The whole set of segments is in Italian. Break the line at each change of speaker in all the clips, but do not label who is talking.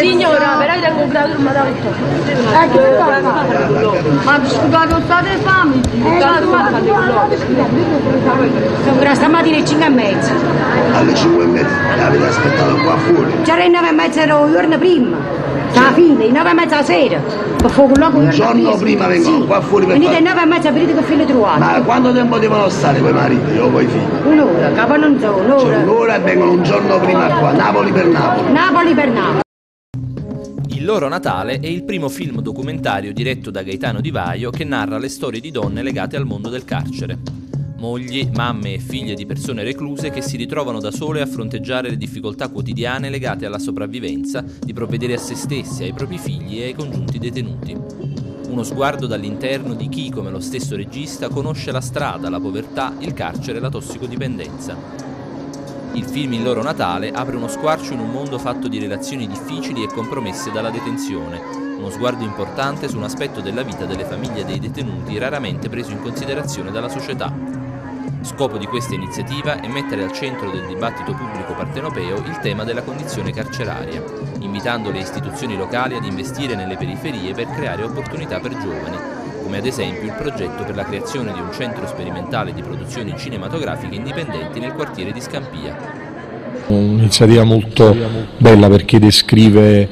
Signora, però gli ha comprato il madauto. Ma scusate, state fame?
Sembra stamattina alle 5 e mezza.
Alle 5 e mezza, l'avete aspettato qua fuori.
C'era le 9 e mezza il giorno prima. Alla fine, le 9 e mezza sera. Per fuoco loco
Un giorno prima vengono qua fuori per
Venite
fare-
alle 9 e mezza, vedete che fine trovate.
Ma quanto tempo devono stare quei mariti o quei figli?
Un'ora, capo non so,
C'è
un'ora.
un'ora e vengono un giorno prima qua, Napoli per Napoli.
Napoli per Napoli.
Il loro Natale è il primo film documentario diretto da Gaetano Di Vaio che narra le storie di donne legate al mondo del carcere. Mogli, mamme e figlie di persone recluse che si ritrovano da sole a fronteggiare le difficoltà quotidiane legate alla sopravvivenza, di provvedere a se stessi, ai propri figli e ai congiunti detenuti. Uno sguardo dall'interno di chi, come lo stesso regista, conosce la strada, la povertà, il carcere e la tossicodipendenza. Il film Il loro Natale apre uno squarcio in un mondo fatto di relazioni difficili e compromesse dalla detenzione, uno sguardo importante su un aspetto della vita delle famiglie dei detenuti raramente preso in considerazione dalla società. Scopo di questa iniziativa è mettere al centro del dibattito pubblico partenopeo il tema della condizione carceraria, invitando le istituzioni locali ad investire nelle periferie per creare opportunità per giovani, come ad esempio il progetto per la creazione di un centro sperimentale di produzioni cinematografiche indipendenti nel quartiere di Scampia.
Un'iniziativa molto bella perché descrive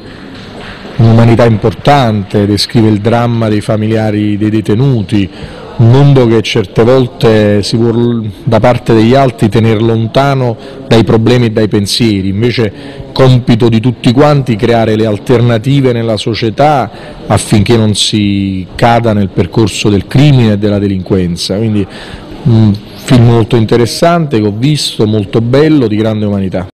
un'umanità importante, descrive il dramma dei familiari dei detenuti, un mondo che certe volte si vuole da parte degli altri tenere lontano dai problemi e dai pensieri, invece compito di tutti quanti creare le alternative nella società affinché non si cada nel percorso del crimine e della delinquenza. Quindi un film molto interessante che ho visto, molto bello, di grande umanità.